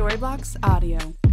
Storyblocks Audio.